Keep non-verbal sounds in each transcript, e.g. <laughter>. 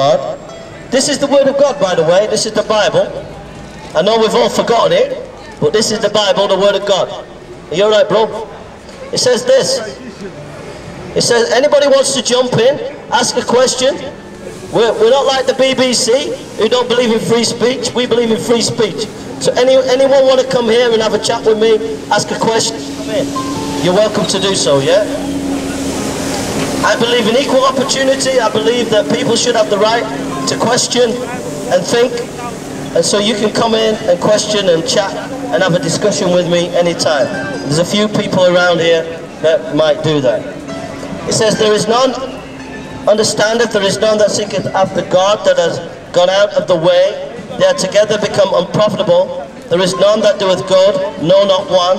God. This is the Word of God, by the way. This is the Bible. I know we've all forgotten it, but this is the Bible, the Word of God. Are you alright, bro? It says this. It says, anybody wants to jump in, ask a question. We're, we're not like the BBC, who don't believe in free speech. We believe in free speech. So any, anyone want to come here and have a chat with me, ask a question. You're welcome to do so, yeah? I believe in equal opportunity. I believe that people should have the right to question and think. And so you can come in and question and chat and have a discussion with me anytime. There's a few people around here that might do that. It says, there is none understandeth, there is none that seeketh after God that has gone out of the way. They are together become unprofitable. There is none that doeth good, no not one.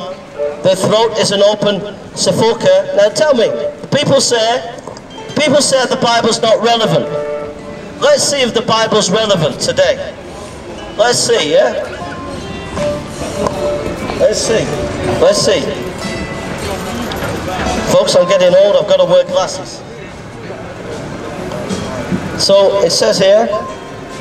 Their throat is an open sepulchre. Now tell me, people say, people say the Bible's not relevant. Let's see if the Bible's relevant today. Let's see, yeah? Let's see. Let's see. Folks, I'm getting old. I've got to wear glasses. So it says here,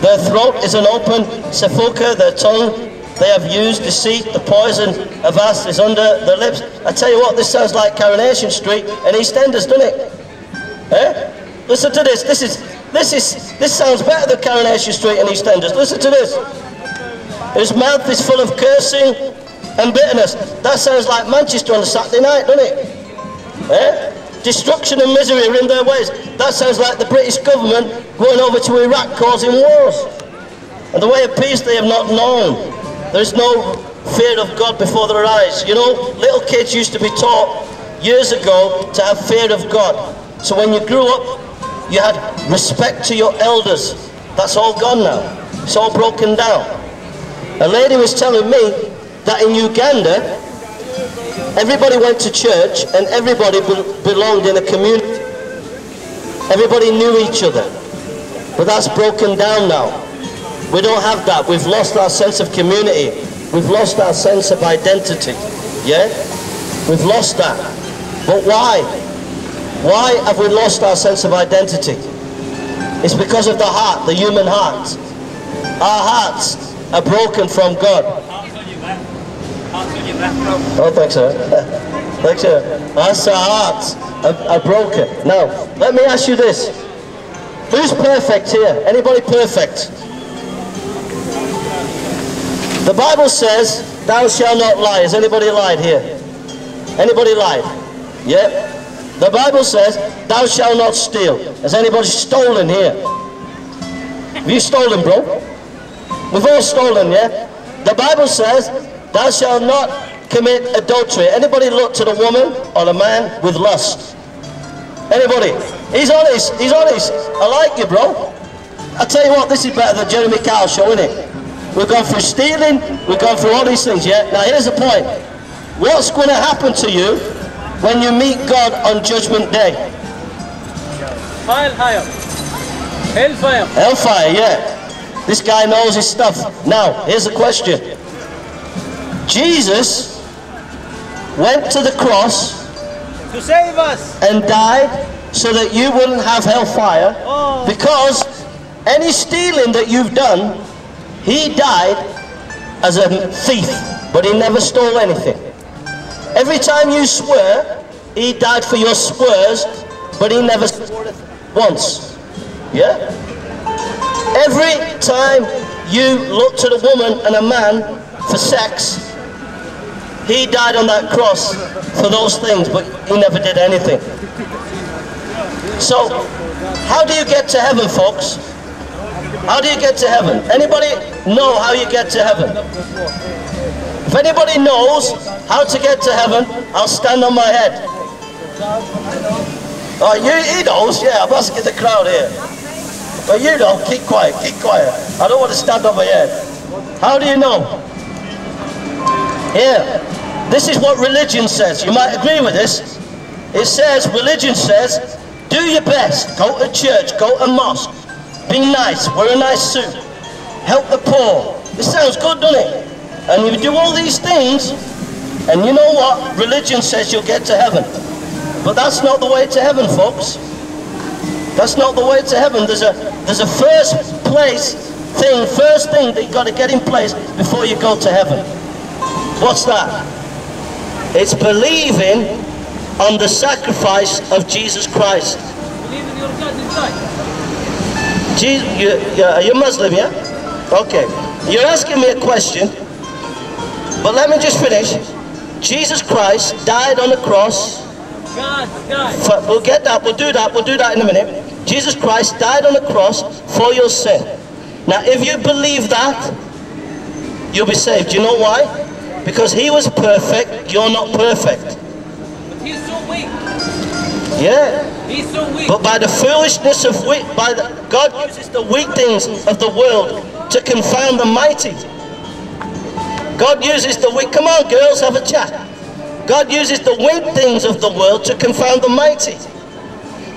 their throat is an open sepulchre, their tongue they have used deceit, the poison of us is under their lips. I tell you what, this sounds like Coronation Street and EastEnders, doesn't it? Eh? Listen to this. This is this is this sounds better than Coronation Street and EastEnders. Listen to this. His mouth is full of cursing and bitterness. That sounds like Manchester on a Saturday night, doesn't it? Eh? Destruction and misery are in their ways. That sounds like the British government going over to Iraq causing wars. And the way of peace they have not known. There's no fear of God before their eyes. You know, little kids used to be taught years ago to have fear of God. So when you grew up, you had respect to your elders. That's all gone now. It's all broken down. A lady was telling me that in Uganda, everybody went to church and everybody be belonged in a community. Everybody knew each other. But that's broken down now. We don't have that. We've lost our sense of community. We've lost our sense of identity. Yeah? We've lost that. But why? Why have we lost our sense of identity? It's because of the heart, the human heart. Our hearts are broken from God. Oh, thanks, sir. <laughs> Thanks, sir. Our hearts are, are broken. Now, let me ask you this. Who's perfect here? Anybody perfect? The Bible says, thou shalt not lie. Has anybody lied here? Anybody lied? Yeah? The Bible says, thou shalt not steal. Has anybody stolen here? Have you stolen, bro? We've all stolen, yeah? The Bible says, thou shalt not commit adultery. Anybody look to the woman or the man with lust? Anybody? He's honest. He's honest. I like you, bro. I tell you what, this is better than Jeremy Kyle show, isn't it? We've gone through stealing, we've gone through all these things, yeah? Now here's the point. What's going to happen to you when you meet God on Judgment Day? Hellfire. Hellfire. Hellfire, yeah. This guy knows his stuff. Now, here's the question. Jesus went to the cross To save us. and died so that you wouldn't have hellfire Oh. because any stealing that you've done, he died as a thief, but he never stole anything. Every time you swear, he died for your swears, but he never swore once. Yeah? Every time you look to the woman and a man for sex, he died on that cross for those things, but he never did anything. So, how do you get to heaven, folks? How do you get to heaven? Anybody know how you get to heaven? If anybody knows how to get to heaven, I'll stand on my head. Oh, you, he knows, yeah, I'm asking the crowd here. But you don't, keep quiet, keep quiet. I don't want to stand on my head. How do you know? Here, this is what religion says. You might agree with this. It says, religion says, do your best. Go to church, go to mosque. Be nice, wear a nice suit. Help the poor. This sounds good, doesn't it? And you do all these things, and you know what? Religion says you'll get to heaven. But that's not the way to heaven, folks. That's not the way to heaven. There's a, there's a first place thing, first thing that you've got to get in place before you go to heaven. What's that? It's believing on the sacrifice of Jesus Christ. Believe in your God is right. Jesus, you, you're Muslim, yeah? Okay. You're asking me a question, but let me just finish. Jesus Christ died on the cross. God, God. For, we'll get that. We'll do that. We'll do that in a minute. Jesus Christ died on the cross for your sin. Now, if you believe that, you'll be saved. You know why? Because he was perfect. You're not perfect. But he's so weak. Yeah. He's so weak. But by the foolishness of weak, by the, God uses the weak things of the world to confound the mighty. God uses the weak. Come on, girls, have a chat. God uses the weak things of the world to confound the mighty.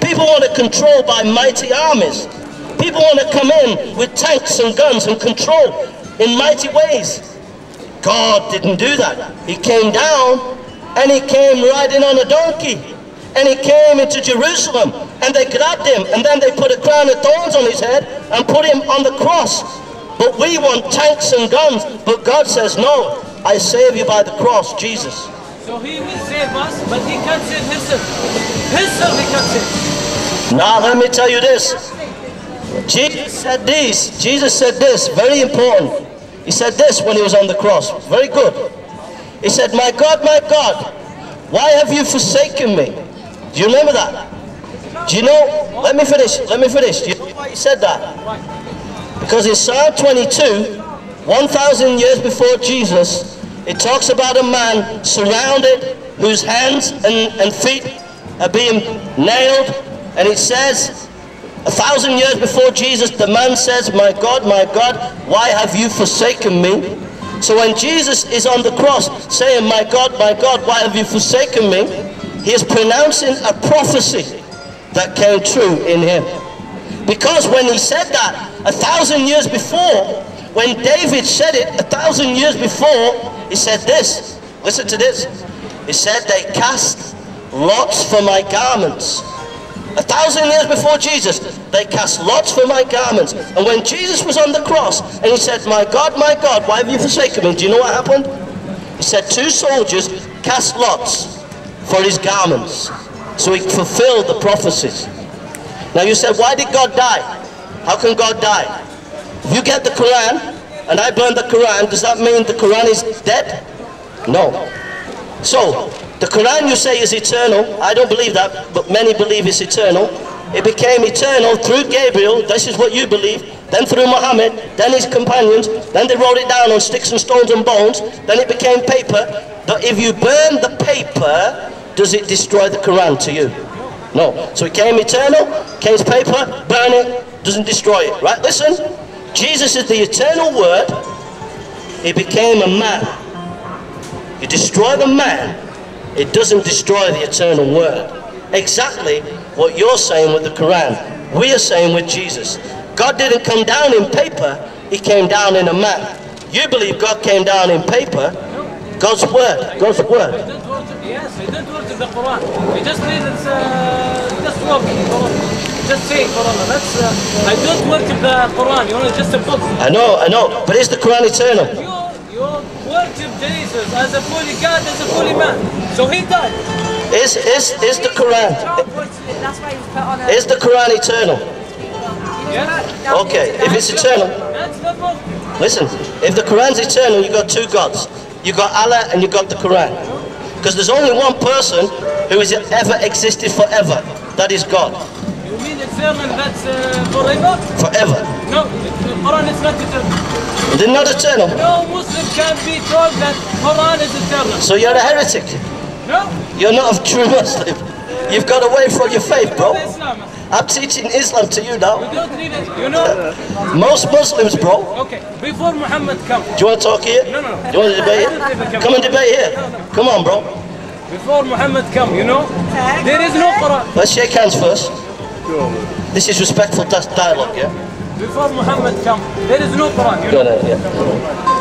People want to control by mighty armies. People want to come in with tanks and guns and control in mighty ways. God didn't do that. He came down and he came riding on a donkey. And he came into Jerusalem and they grabbed him and then they put a crown of thorns on his head and put him on the cross. But we want tanks and guns. But God says, no, I save you by the cross, Jesus. So he will save us, but he can't save himself. Himself he can't save. Now let me tell you this. Jesus said this. Jesus said this. Very important. He said this when he was on the cross. Very good. He said, My God, my God, why have you forsaken me? Do you remember that? Do you know? Let me finish. Let me finish. Do you know why he said that? Because in Psalm 22, 1,000 years before Jesus, it talks about a man surrounded whose hands and, and feet are being nailed. And it says, a thousand years before Jesus, the man says, My God, my God, why have you forsaken me? So when Jesus is on the cross saying, My God, my God, why have you forsaken me? He is pronouncing a prophecy that came true in him. Because when he said that a thousand years before, when David said it a thousand years before, he said this. Listen to this. He said, They cast lots for my garments. A thousand years before Jesus, they cast lots for my garments. And when Jesus was on the cross and he said, My God, my God, why have you forsaken me? Do you know what happened? He said, Two soldiers cast lots for his garments. So he fulfilled the prophecies. Now you said, why did God die? How can God die? If you get the Quran and I burn the Quran, does that mean the Quran is dead? No. So, the Quran you say is eternal. I don't believe that, but many believe it's eternal. It became eternal through Gabriel, this is what you believe, then through Muhammad, then his companions, then they wrote it down on sticks and stones and bones, then it became paper. But if you burn the paper, does it destroy the Quran to you? No. So it came eternal, came paper, burn it, doesn't destroy it. Right? Listen. Jesus is the eternal word. He became a man. You destroy the man, it doesn't destroy the eternal word. Exactly what you're saying with the Quran. We are saying with Jesus. God didn't come down in paper, he came down in a man. You believe God came down in paper, God's word, God's word. Yes, he don't worship the Quran. He just read it, uh, just Quran. Just say Quran. That's, uh, I don't worship the Quran, you know, it's just a book. I know, I know, but is the Quran eternal? You, you worship Jesus as a fully God, as a fully man. So he died. Is, is, is the Quran, That's why he put on is the Quran eternal? Yeah? Okay, if it's eternal, That's the book. listen, if the Quran's eternal, you got two gods. You got Allah and you got the Quran. Because there's only one person who has ever existed forever. That is God. You mean eternal, that's uh, forever? Forever. No, the Quran is not eternal. They're not eternal. No Muslim can be told that Quran is eternal. So you're a heretic. No? You're not a true Muslim. You've got away from your faith, bro. I'm teaching Islam to you now. You don't read it. You know? Most Muslims, bro. Okay. Before Muhammad come. Do you want to talk here? No, no, no. Do you want to debate here? Come and debate here. Come on, bro. Before Muhammad come, you know? There is no Quran. Let's shake hands first. This is respectful di- dialogue, yeah? Before Muhammad come, there is no Quran. You Go know? yeah.